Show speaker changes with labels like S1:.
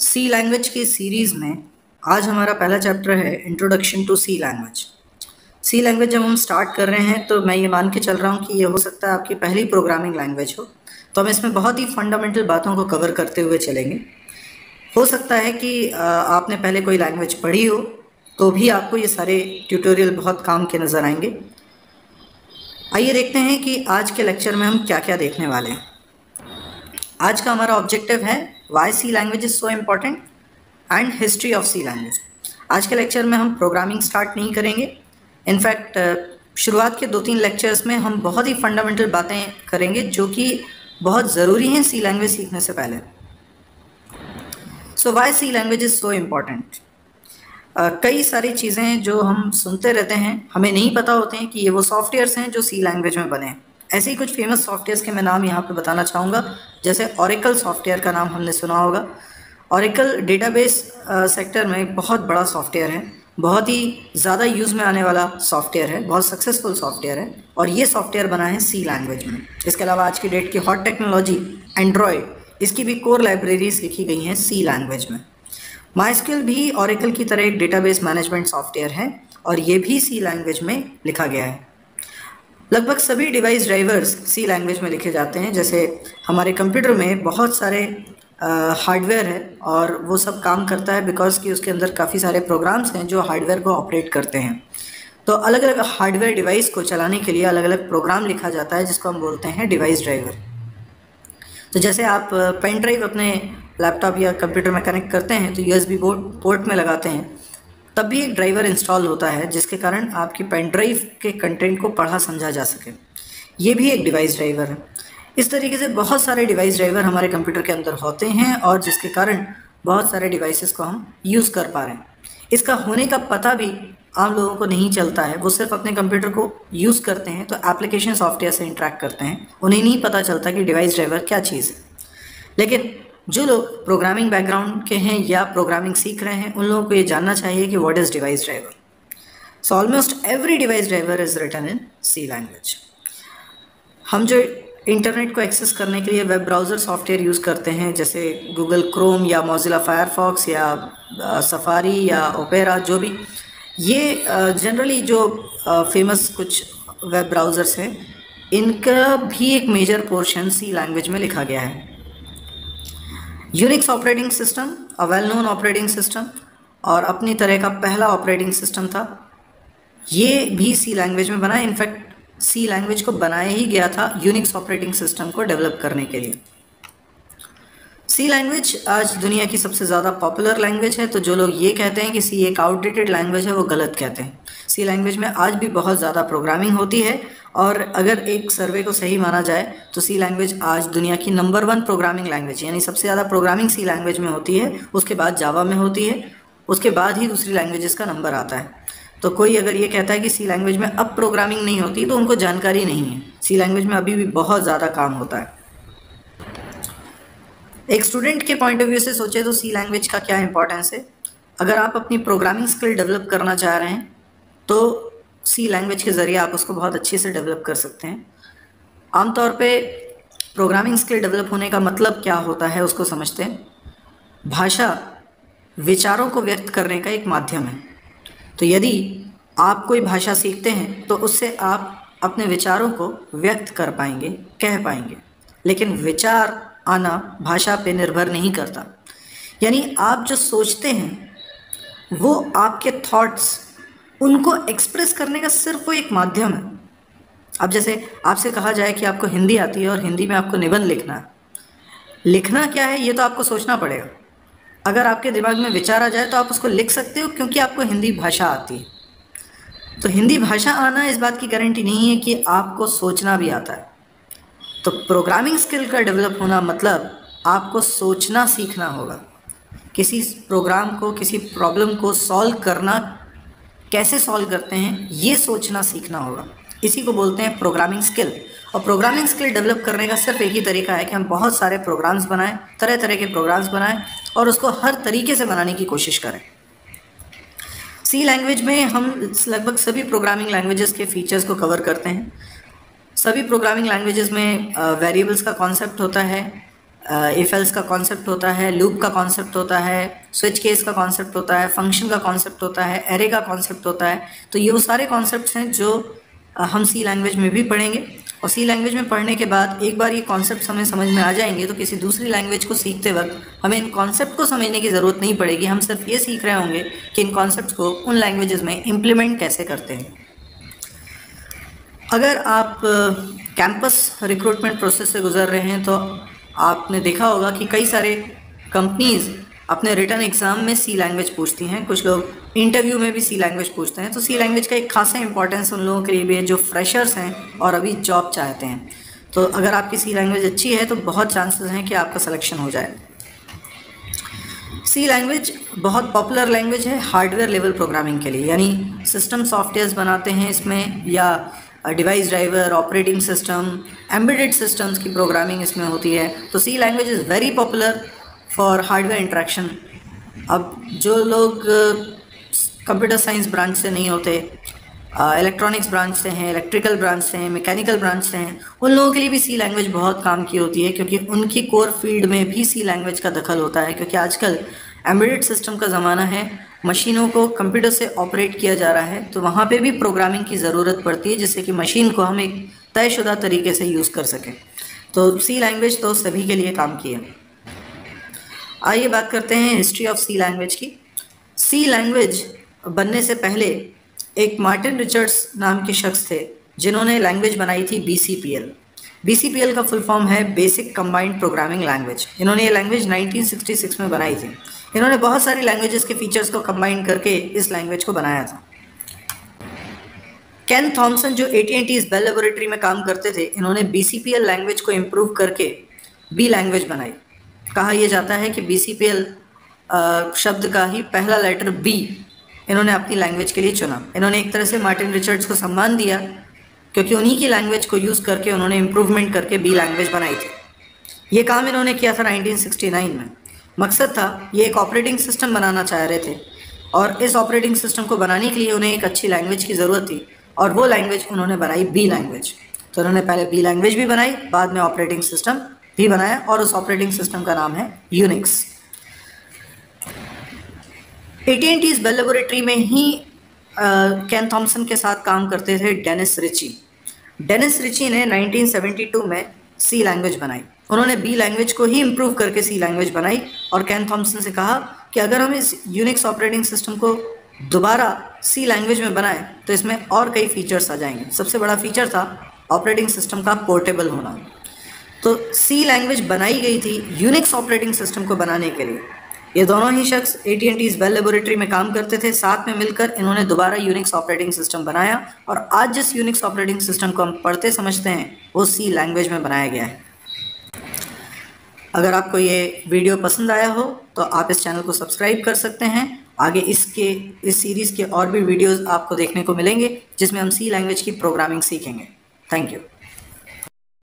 S1: सी language की series में आज हमारा पहला चैप्टर है introduction to C language C language जब हम स्टार्ट कर रहे हैं तो मैं ये मान के चल रहा हूँ कि ये हो सकता है आपकी पहली प्रोग्रामिंग लैंग्वेज हो। तो हम इसमें बहुत ही फंडामेंटल बातों को कवर करते हुए चलेंगे। हो सकता है कि आपने पहले कोई लैंग्वेज पढ़ी हो तो भी आपको ये सारे ट्यूटोरियल बहुत काम के नज़र आएँगे। आइए देखते हैं कि आज के लेक्चर में हम क्या क्या देखने वाले हैं। आज का हमारा ऑब्जेक्टिव है why C language is so important and history of C language आज के लेक्चर में हम प्रोग्रामिंग स्टार्ट नहीं करेंगे. इनफैक्ट शुरुआत के दो तीन लेक्चर्स में हम बहुत ही फंडामेंटल बातें करेंगे जो कि बहुत ज़रूरी हैं सी लैंग्वेज सीखने से पहले. So why C language is so important कई सारी चीज़ें जो हम सुनते रहते हैं. हमें नहीं पता होते हैं कि ये वो सॉफ्टवेयर्स हैं जो सी लैंग्वेज में बने हैं. ऐसे ही कुछ फ़ेमस सॉफ्टवेयर्स के मैं नाम यहाँ पे बताना चाहूँगा। जैसे ओरिकल सॉफ्टवेयर का नाम हमने सुना होगा। ओरिकल डेटाबेस सेक्टर में बहुत बड़ा सॉफ्टवेयर है। बहुत ही ज़्यादा यूज़ में आने वाला सॉफ्टवेयर है। बहुत सक्सेसफुल सॉफ्टवेयर है। और ये सॉफ्टवेयर बना है सी लैंग्वेज में। इसके अलावा आज की डेट की हॉट टेक्नोलॉजी एंड्रॉयड इसकी भी कोर लाइब्रेरीज लिखी गई हैं सी लैंग्वेज में। माइस्किल भी ओरिकल की तरह एक डेटाबेस मैनेजमेंट सॉफ्टवेयर है। और ये भी सी लैंग्वेज में लिखा गया है। लगभग सभी डिवाइस ड्राइवर्स सी लैंग्वेज में लिखे जाते हैं। जैसे हमारे कंप्यूटर में बहुत सारे हार्डवेयर है और वो सब काम करता है बिकॉज़ कि उसके अंदर काफ़ी सारे प्रोग्राम्स हैं जो हार्डवेयर को ऑपरेट करते हैं। तो अलग अलग हार्डवेयर डिवाइस को चलाने के लिए अलग अलग प्रोग्राम लिखा जाता है, जिसको हम बोलते हैं डिवाइस ड्राइवर तो जैसे आप पेन ड्राइव अपने लैपटॉप या कंप्यूटर में कनेक्ट करते हैं तो यू बोर्ड पोर्ट में लगाते हैं। तब भी एक ड्राइवर इंस्टॉल होता है, जिसके कारण आपकी पेन ड्राइव के कंटेंट को पढ़ा समझा जा सके। ये भी एक डिवाइस ड्राइवर है। इस तरीके से बहुत सारे डिवाइस ड्राइवर हमारे कंप्यूटर के अंदर होते हैं और जिसके कारण बहुत सारे डिवाइसेस को हम यूज़ कर पा रहे हैं। इसका होने का पता भी आम लोगों को नहीं चलता है। वो सिर्फ़ अपने कंप्यूटर को यूज़ करते हैं तो एप्लीकेशन सॉफ्टवेयर से इंट्रैक्ट करते हैं। उन्हें नहीं पता चलता कि डिवाइस ड्राइवर क्या चीज़ है। लेकिन जो लोग प्रोग्रामिंग बैकग्राउंड के हैं या प्रोग्रामिंग सीख रहे हैं, उन लोगों को ये जानना चाहिए कि what is device driver so almost every device driver is written in C language हम जो इंटरनेट को एक्सेस करने के लिए वेब ब्राउज़र सॉफ्टवेयर यूज़ करते हैं, जैसे गूगल क्रोम या मोजिला फायरफॉक्स या सफारी या ओपेरा जो भी, ये जनरली जो फ़ेमस कुछ वेब ब्राउज़र्स हैं, इनका भी एक मेजर पोर्शन सी लैंग्वेज में लिखा गया है। Unix operating system a well known operating system और अपनी तरह का पहला ऑपरेटिंग सिस्टम था। ये भी सी लैंग्वेज में बना इनफैक्ट सी लैंग्वेज को बनाया ही गया था यूनिक्स ऑपरेटिंग सिस्टम को डेवलप करने के लिए। सी लैंग्वेज आज दुनिया की सबसे ज़्यादा पॉपुलर लैंग्वेज है तो जो लोग ये कहते हैं कि सी एक आउटडेटेड लैंग्वेज है, वो गलत कहते हैं। सी लैंग्वेज में आज भी बहुत ज़्यादा प्रोग्रामिंग होती है और अगर एक सर्वे को सही माना जाए तो सी लैंग्वेज आज दुनिया की नंबर वन प्रोग्रामिंग लैंग्वेज यानी सबसे ज़्यादा प्रोग्रामिंग सी लैंग्वेज में होती है, उसके बाद जावा में होती है, उसके बाद ही दूसरी लैंग्वेजेस का नंबर आता है। तो कोई अगर ये कहता है कि सी लैंग्वेज में अब प्रोग्रामिंग नहीं होती तो उनको जानकारी नहीं है। सी लैंग्वेज में अभी भी बहुत ज़्यादा काम होता है। एक स्टूडेंट के पॉइंट ऑफ़ व्यू से सोचे तो सी लैंग्वेज का क्या इंपॉर्टेंस है? अगर आप अपनी प्रोग्रामिंग स्किल डेवलप करना चाह रहे हैं तो सी लैंग्वेज के ज़रिए आप उसको बहुत अच्छे से डेवलप कर सकते हैं। आमतौर पे प्रोग्रामिंग स्किल डेवलप होने का मतलब क्या होता है उसको समझते हैं। भाषा विचारों को व्यक्त करने का एक माध्यम है। तो यदि आप कोई भाषा सीखते हैं तो उससे आप अपने विचारों को व्यक्त कर पाएँगे, कह पाएँगे। लेकिन विचार आना भाषा पे निर्भर नहीं करता। यानी आप जो सोचते हैं, वो आपके थॉट्स उनको एक्सप्रेस करने का सिर्फ़ वो एक माध्यम है। अब जैसे आपसे कहा जाए कि आपको हिंदी आती है और हिंदी में आपको निबंध लिखना है। लिखना क्या है, ये तो आपको सोचना पड़ेगा। अगर आपके दिमाग में विचार आ जाए तो आप उसको लिख सकते हो क्योंकि आपको हिंदी भाषा आती है। तो हिंदी भाषा आना इस बात की गारंटी नहीं है कि आपको सोचना भी आता है। तो प्रोग्रामिंग स्किल का डेवलप होना मतलब आपको सोचना सीखना होगा। किसी प्रोग्राम को, किसी प्रॉब्लम को सॉल्व करना कैसे सॉल्व करते हैं, ये सोचना सीखना होगा। इसी को बोलते हैं प्रोग्रामिंग स्किल और प्रोग्रामिंग स्किल डेवलप करने का सिर्फ़ एक ही तरीका है कि हम बहुत सारे प्रोग्राम्स बनाएँ तरह तरह के प्रोग्राम्स बनाएँ और उसको हर तरीके से बनाने की कोशिश करें। सी लैंग्वेज में हम लगभग सभी प्रोग्रामिंग लैंग्वेजेस के फीचर्स को कवर करते हैं। सभी प्रोग्रामिंग लैंग्वेजेस में वेरिएबल्स का कॉन्सेप्ट होता है। इफेल्स का कॉन्सेप्ट होता है लूप का कॉन्सेप्ट होता है स्विच केस का कॉन्सेप्ट होता है फ़ंक्शन का कॉन्सेप्ट होता है एरे का कॉन्सेप्ट होता है तो ये वो सारे कॉन्सेप्ट हैं जो हम सी लैंग्वेज में भी पढ़ेंगे। और सी लैंग्वेज में पढ़ने के बाद एक बार ये कॉन्सेप्ट हमें समझ में आ जाएँगे तो किसी दूसरी लैंग्वेज को सीखते वक्त हमें इन कॉन्सेप्ट को समझने की ज़रूरत नहीं पड़ेगी। हम सिर्फ़ ये सीख रहे होंगे कि इन कॉन्सेप्ट को उन लैंग्वेजेस में इम्प्लीमेंट कैसे करते हैं। अगर आप कैंपस रिक्रूटमेंट प्रोसेस से गुजर रहे हैं तो आपने देखा होगा कि कई सारे कंपनीज़ अपने रिटर्न एग्ज़ाम में सी लैंग्वेज पूछती हैं। कुछ लोग इंटरव्यू में भी सी लैंग्वेज पूछते हैं। तो सी लैंग्वेज का एक खासा इंपॉर्टेंस उन लोगों के लिए भी है जो फ्रेशर्स हैं और अभी जॉब चाहते हैं। तो अगर आपकी सी लैंग्वेज अच्छी है तो बहुत चांसेस हैं कि आपका सिलेक्शन हो जाए। सी लैंग्वेज बहुत पॉपुलर लैंग्वेज है हार्डवेयर लेवल प्रोग्रामिंग के लिए। यानी सिस्टम सॉफ्टवेयर्स बनाते हैं इसमें या device driver operating system embedded systems की प्रोग्रामिंग इसमें होती है। तो C language is very popular for hardware interaction अब जो लोग कंप्यूटर साइंस ब्रांच से नहीं होते इलेक्ट्रॉनिक्स ब्रांच से हैं इलेक्ट्रिकल ब्रांच से हैं मैकेनिकल ब्रांच से हैं, उन लोगों के लिए भी सी लैंग्वेज बहुत काम की होती है, क्योंकि उनकी कोर फ़ील्ड में भी सी लैंग्वेज का दखल होता है, क्योंकि आजकल एम्बेडेड सिस्टम का ज़माना है। मशीनों को कंप्यूटर से ऑपरेट किया जा रहा है तो वहाँ पे भी प्रोग्रामिंग की ज़रूरत पड़ती है, जिससे कि मशीन को हम एक तयशुदा तरीके से यूज़ कर सकें। तो सी लैंग्वेज तो सभी के लिए काम की है। आइए बात करते हैं हिस्ट्री ऑफ़ सी लैंग्वेज की। सी लैंग्वेज बनने से पहले एक मार्टिन रिचर्ड्स नाम के शख्स थे, जिन्होंने लैंग्वेज बनाई थी B C P L B C P L का फुल फॉर्म है बेसिक कम्बाइंड प्रोग्रामिंग लैंग्वेज। इन्होंने ये लैंग्वेज 1966 में बनाई थी। इन्होंने बहुत सारी लैंग्वेजेस के फीचर्स को कंबाइन करके इस लैंग्वेज को बनाया था। कैन थॉमसन जो ए टी बेल लेबोरेटरी में काम करते थे, इन्होंने B C P L language को इम्प्रूव करके बी लैंग्वेज बनाई। कहा यह जाता है कि बी सी पी एल शब्द का ही पहला लेटर बी इन्होंने अपनी लैंग्वेज के लिए चुना। इन्होंने एक तरह से मार्टिन रिचर्ड्स को सम्मान दिया, क्योंकि उन्हीं की लैंग्वेज को यूज़ करके उन्होंने इम्प्रूवमेंट करके बी लैंग्वेज बनाई थी। ये काम इन्होंने किया था 1969 में। मकसद था, ये एक ऑपरेटिंग सिस्टम बनाना चाह रहे थे। और इस ऑपरेटिंग सिस्टम को बनाने के लिए उन्हें एक अच्छी लैंग्वेज की ज़रूरत थी। और वो लैंग्वेज उन्होंने बनाई बी लैंग्वेज तो उन्होंने पहले बी लैंग्वेज भी बनाई, बाद में ऑपरेटिंग सिस्टम भी बनाया और उस ऑपरेटिंग सिस्टम का नाम है Unix A T and T's Bell laboratory में ही कैन थॉम्सन के साथ काम करते थे डेनिस रिची डेनिस रिची ने 1972 में सी लैंग्वेज बनाई। उन्होंने बी लैंग्वेज को ही इम्प्रूव करके सी लैंग्वेज बनाई और कैन थॉम्सन से कहा कि अगर हम इस यूनिक्स ऑपरेटिंग सिस्टम को दोबारा सी लैंग्वेज में बनाएँ तो इसमें और कई फीचर्स आ जाएँगे। सबसे बड़ा फीचर था ऑपरेटिंग सिस्टम का पोर्टेबल होना। तो सी लैंग्वेज बनाई गई थी यूनिक्स ऑपरेटिंग सिस्टम को बनाने के लिए। ये दोनों ही शख्स A T and T Bell laboratory में काम करते थे। साथ में मिलकर इन्होंने दोबारा यूनिक्स ऑपरेटिंग सिस्टम बनाया और आज जिस यूनिक्स ऑपरेटिंग सिस्टम को हम पढ़ते समझते हैं, वो सी लैंग्वेज में बनाया गया है। अगर आपको ये वीडियो पसंद आया हो तो आप इस चैनल को सब्सक्राइब कर सकते हैं। आगे इसके, इस सीरीज़ के और भी वीडियोस आपको देखने को मिलेंगे, जिसमें हम सी लैंग्वेज की प्रोग्रामिंग सीखेंगे। Thank you.